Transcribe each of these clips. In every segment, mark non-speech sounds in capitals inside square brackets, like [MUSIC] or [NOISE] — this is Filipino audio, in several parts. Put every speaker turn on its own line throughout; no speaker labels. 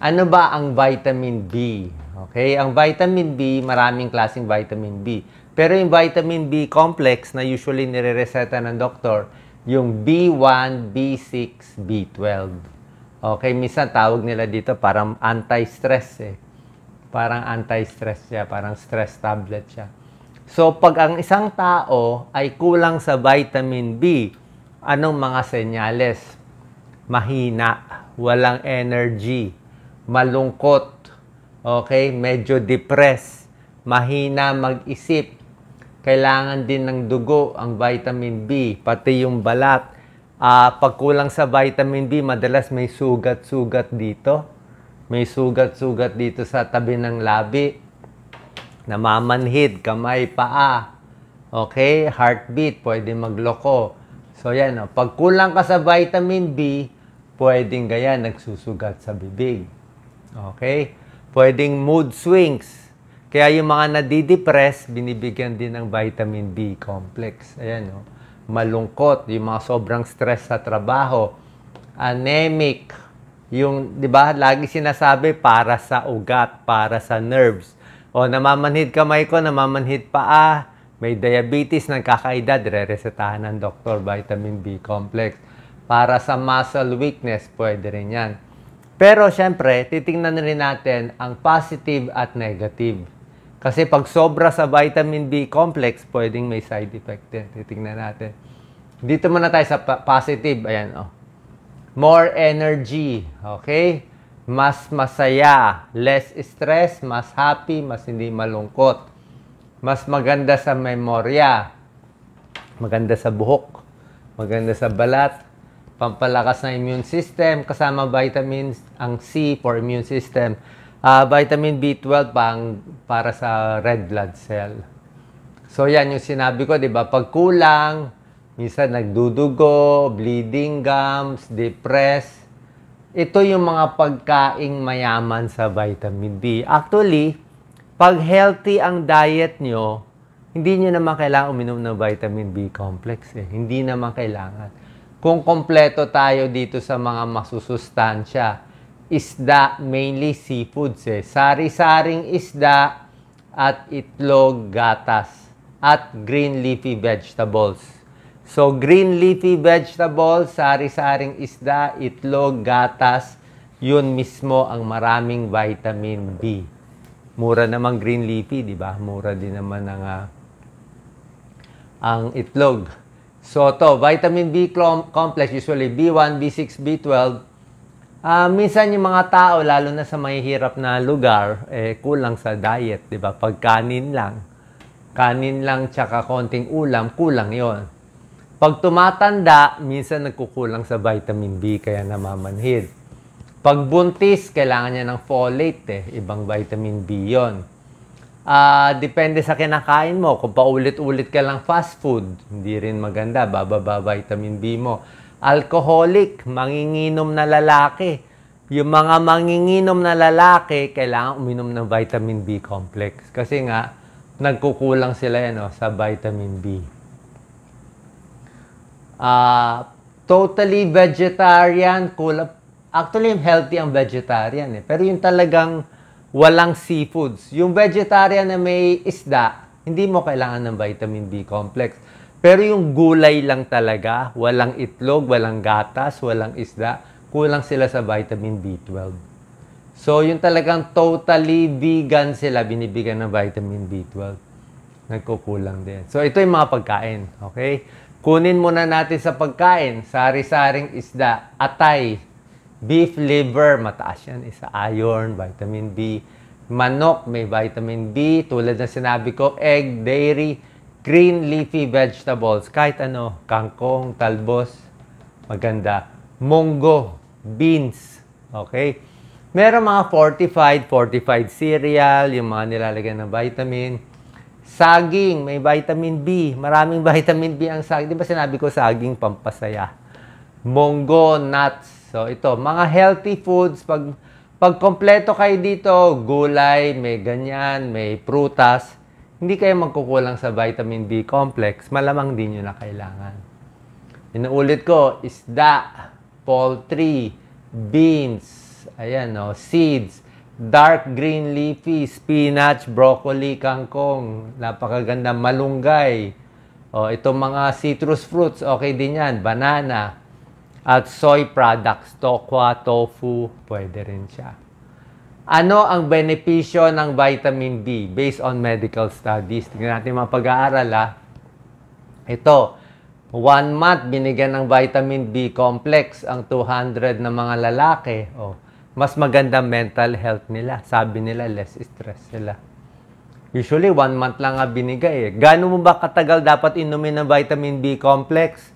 Ano ba ang vitamin B? Okay, ang vitamin B, maraming klaseng vitamin B. Pero yung vitamin B complex na usually nire-reseta ng doktor, yung B1, B6, B12. Okay, minsan tawag nila dito parang anti-stress eh. Parang anti-stress siya, parang stress tablet siya. So, pag ang isang tao ay kulang sa vitamin B, anong mga senyales? Mahina, walang energy, malungkot, okay, medyo depressed, mahina mag-isip, kailangan din ng dugo ang vitamin B, pati yung balat. Uh, pag kulang sa vitamin B, madalas may sugat-sugat dito. May sugat-sugat dito sa tabi ng labi. Namamanhid, kamay, paa. Okay? Heartbeat, pwede magloko. So yan, oh. pag kulang ka sa vitamin B, pwedeng gaya, nagsusugat sa bibig. Okay? Pwedeng mood swings kaya yung mga nadidepress, binibigyan din ng vitamin B complex. Ayan, no? malungkot, yung mga sobrang stress sa trabaho, anemic, yung, di ba, lagi sinasabi para sa ugat, para sa nerves. O namamanhid kamay ko, namamanhid paa, may diabetes ng kakaedad, re-resetahan ng doktor, vitamin B complex. Para sa muscle weakness, pwede rin yan. Pero syempre, titingnan rin natin ang positive at negative. Kasi pag sobra sa vitamin B complex, pwedeng may side effect din. Titingnan natin. Dito muna tayo sa positive. Ayan, oh. More energy. Okay? Mas masaya. Less stress. Mas happy. Mas hindi malungkot. Mas maganda sa memorya. Maganda sa buhok. Maganda sa balat. Pampalakas ng immune system. Kasama vitamins ang C for immune system uh, vitamin B12 pang para sa red blood cell. So yan yung sinabi ko, 'di ba? Pag kulang, minsan nagdudugo, bleeding gums, depressed. Ito yung mga pagkaing mayaman sa vitamin B. Actually, pag healthy ang diet nyo, hindi nyo naman kailangan uminom ng vitamin B complex. Eh. Hindi naman kailangan. Kung kompleto tayo dito sa mga masusustansya, isda, mainly seafoods eh. Sari-saring isda at itlog, gatas at green leafy vegetables. So, green leafy vegetables, sari-saring isda, itlog, gatas, yun mismo ang maraming vitamin B. Mura naman green leafy, di ba? Mura din naman ang, uh, ang itlog. So, to, vitamin B complex, usually B1, B6, B12, Uh, minsan yung mga tao, lalo na sa mahihirap na lugar, eh, kulang sa diet, di ba? Pag kanin lang, kanin lang tsaka konting ulam, kulang yon. Pag tumatanda, minsan nagkukulang sa vitamin B, kaya namamanhid. Pag buntis, kailangan niya ng folate, eh. ibang vitamin B yon. Uh, depende sa kinakain mo. Kung paulit-ulit ka lang fast food, hindi rin maganda, bababa vitamin B mo alcoholic, manginginom na lalaki. Yung mga manginginom na lalaki, kailangan uminom ng vitamin B complex. Kasi nga, nagkukulang sila yan, oh, sa vitamin B. Uh, totally vegetarian, kulap. Actually, healthy ang vegetarian. Eh. Pero yung talagang walang seafoods. Yung vegetarian na may isda, hindi mo kailangan ng vitamin B complex. Pero yung gulay lang talaga, walang itlog, walang gatas, walang isda, kulang sila sa vitamin B12. So, yung talagang totally vegan sila, binibigyan ng vitamin B12. Nagkukulang din. So, ito yung mga pagkain. Okay? Kunin muna natin sa pagkain. Sari-saring isda, atay, beef liver, mataas yan. Isa iron, vitamin B. Manok, may vitamin B. Tulad ng sinabi ko, egg, dairy, green leafy vegetables, kahit ano, kangkong, talbos, maganda. Munggo, beans, okay? Meron mga fortified, fortified cereal, yung mga nilalagyan ng vitamin. Saging, may vitamin B. Maraming [LAUGHS] vitamin B ang saging. Di ba sinabi ko saging pampasaya? Munggo, nuts. So ito, mga healthy foods. Pag, pag kompleto kayo dito, gulay, may ganyan, may prutas, hindi kayo magkukulang sa vitamin B complex, malamang din nyo na kailangan. Inuulit ko, isda, poultry, beans, Ayan, no? Seeds. Dark green leafy, spinach, broccoli, kangkong. Napakaganda. Malunggay. O, itong mga citrus fruits, okay din yan. Banana. At soy products, tokwa, tofu, pwede rin siya. Ano ang benepisyo ng vitamin B based on medical studies? Tingnan natin mga pag-aaral ha. Ito, one month binigyan ng vitamin B complex ang 200 na mga lalaki. Oh, mas maganda mental health nila. Sabi nila, less stress sila. Usually, one month lang nga binigay eh. Gano'n mo ba katagal dapat inumin ng vitamin B complex?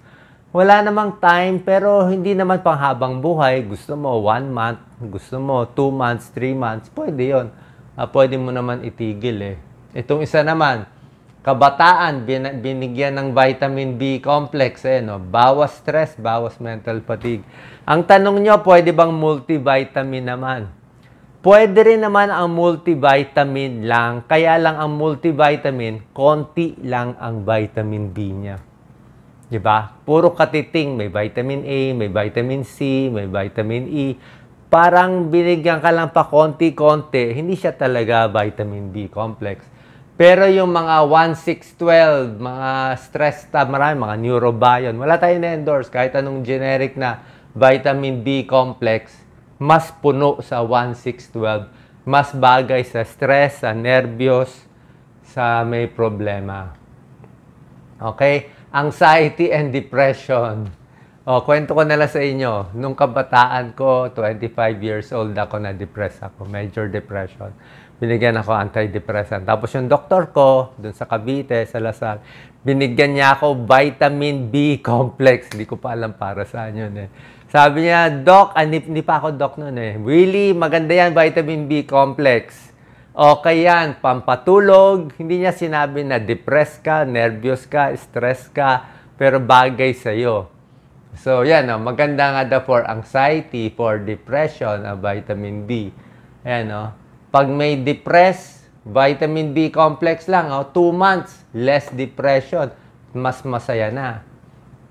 Wala namang time, pero hindi naman panghabang buhay. Gusto mo one month, gusto mo two months, three months, pwede yon. Uh, pwede mo naman itigil eh. Itong isa naman, kabataan, bin, binigyan ng vitamin B complex, eh, no? bawas stress, bawas mental fatigue. Ang tanong nyo, pwede bang multivitamin naman? Pwede rin naman ang multivitamin lang, kaya lang ang multivitamin, konti lang ang vitamin B niya. Di ba? Puro katiting, may vitamin A, may vitamin C, may vitamin E. Parang binigyan ka lang pa konti-konti, hindi siya talaga vitamin B complex. Pero yung mga 1-6-12, mga stress tab, marami, mga neurobion, wala tayong na-endorse. Kahit anong generic na vitamin B complex, mas puno sa 1-6-12. Mas bagay sa stress, sa nervyos, sa may problema. Okay? Anxiety and depression. O, kwento ko na lang sa inyo. Nung kabataan ko, 25 years old ako, na-depress ako. Major depression. Binigyan ako antidepressant. Tapos yung doktor ko, dun sa Cavite, sa Lasal, binigyan niya ako vitamin B complex. [LAUGHS] Hindi ko pa alam para saan yun eh. Sabi niya, Doc, ah, hindi pa ako doc noon eh. Really, maganda yan, vitamin B complex. Okay yan, pampatulog. Hindi niya sinabi na depressed ka, nervous ka, stress ka, pero bagay sa'yo. So, yan, oh, maganda nga daw for anxiety, for depression, ang vitamin B. Ayan, oh. Pag may depress, vitamin B complex lang, oh, two months, less depression, mas masaya na.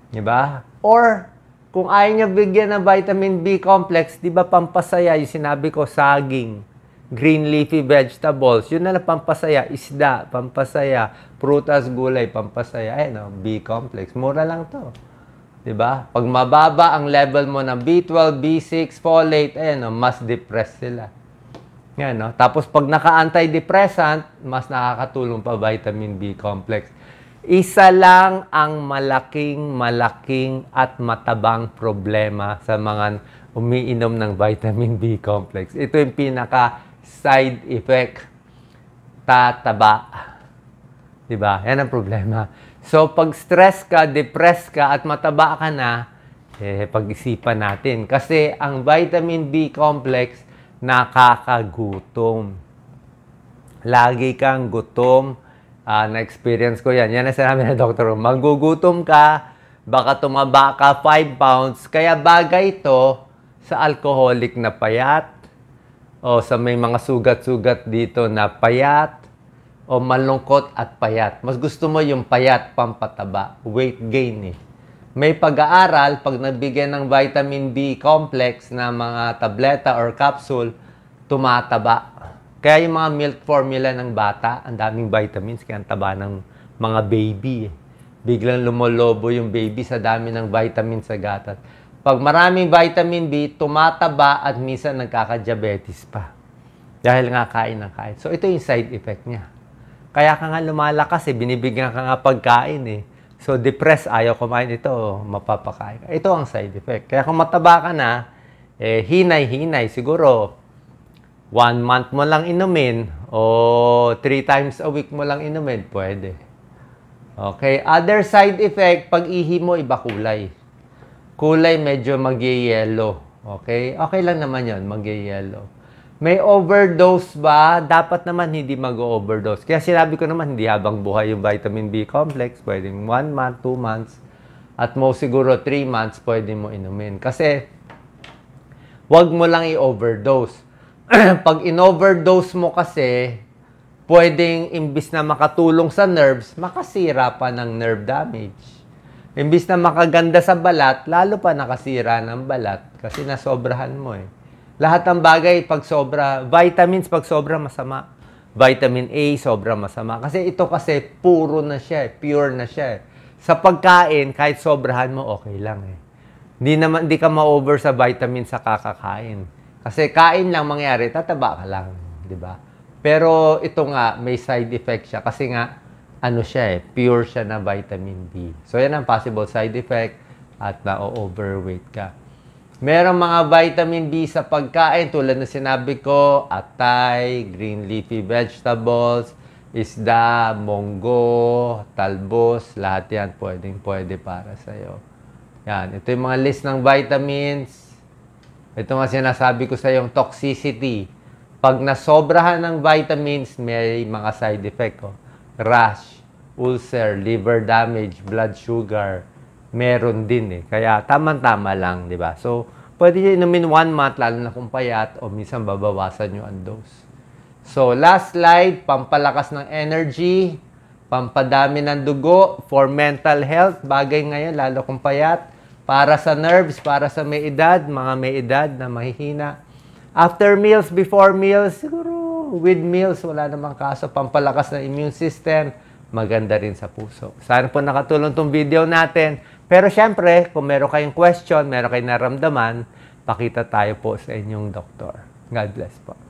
Di ba? Or, kung ayaw niya bigyan ng vitamin B complex, di ba pampasaya, yung sinabi ko, saging green leafy vegetables, yun na lang pampasaya, isda, pampasaya, prutas, gulay, pampasaya. Ayun, no, B-complex. Mura lang to. 'Di ba? Pag mababa ang level mo ng B12, B6, folate, ayun, no, mas depressed sila. Yan, no? Tapos pag naka-antidepressant, mas nakakatulong pa vitamin B complex. Isa lang ang malaking, malaking at matabang problema sa mga umiinom ng vitamin B complex. Ito yung pinaka side effect, tataba. Diba? Yan ang problema. So, pag stress ka, depressed ka, at mataba ka na, eh, pag-isipan natin. Kasi ang vitamin B complex, nakakagutom. Lagi kang gutom. Uh, na-experience ko yan. Yan ang sinabi ng doktor. Magugutom ka, baka tumaba ka 5 pounds. Kaya bagay ito sa alcoholic na payat, o sa may mga sugat-sugat dito na payat o malungkot at payat. Mas gusto mo yung payat pampataba, weight gain eh. May pag-aaral, pag nagbigyan ng vitamin B complex na mga tableta or capsule, tumataba. Kaya yung mga milk formula ng bata, ang daming vitamins, kaya ang taba ng mga baby. Eh. Biglang lumolobo yung baby sa dami ng vitamins sa gatas. Pag maraming vitamin B, tumataba at minsan nagkaka-diabetes pa. Dahil nga kain ng kain. So, ito yung side effect niya. Kaya ka nga lumalakas eh, binibigyan ka nga pagkain eh. So, depressed, ayaw kumain ito, mapapakain ka. Ito ang side effect. Kaya kung mataba ka na, eh, hinay-hinay, siguro, one month mo lang inumin o three times a week mo lang inumin, pwede. Okay, other side effect, pag ihi mo, iba kulay kulay medyo mag-yellow. Okay? Okay lang naman yon mag-yellow. May overdose ba? Dapat naman hindi mag-overdose. Kaya sinabi ko naman, hindi habang buhay yung vitamin B complex. Pwedeng 1 month, 2 months, at mo siguro 3 months pwede mo inumin. Kasi, wag mo lang i-overdose. [CLEARS THROAT] Pag in-overdose mo kasi, pwedeng imbis na makatulong sa nerves, makasira pa ng nerve damage. Imbis na makaganda sa balat, lalo pa nakasira ng balat kasi nasobrahan mo eh. Lahat ng bagay pag sobra, vitamins pag sobra masama. Vitamin A sobra masama. Kasi ito kasi puro na siya, eh, pure na siya. eh. Sa pagkain, kahit sobrahan mo, okay lang eh. Hindi naman, hindi ka ma-over sa vitamin sa kakakain. Kasi kain lang mangyari, tataba ka lang, di ba? Pero ito nga, may side effect siya kasi nga, ano siya eh, pure siya na vitamin B. So yan ang possible side effect at na-overweight ka. Merong mga vitamin B sa pagkain tulad na sinabi ko, atay, green leafy vegetables, isda, monggo, talbos, lahat yan pwedeng pwede para sa'yo. Yan, ito yung mga list ng vitamins. Ito nga sinasabi ko sa yung toxicity. Pag nasobrahan ng vitamins, may mga side effect. Oh. Rash, ulcer, liver damage, blood sugar. Meron din eh. Kaya tamang-tama lang, di ba? So, pwede nyo inumin one month, lalo na kung payat, o minsan babawasan nyo ang dose. So, last slide, pampalakas ng energy, pampadami ng dugo, for mental health, bagay ngayon, lalo kung payat, para sa nerves, para sa may edad, mga may edad na mahihina. After meals, before meals, siguro with meals, wala namang kaso, pampalakas ng immune system, maganda rin sa puso. Sana po nakatulong tong video natin. Pero syempre, kung meron kayong question, meron kayong naramdaman, pakita tayo po sa inyong doktor. God bless po.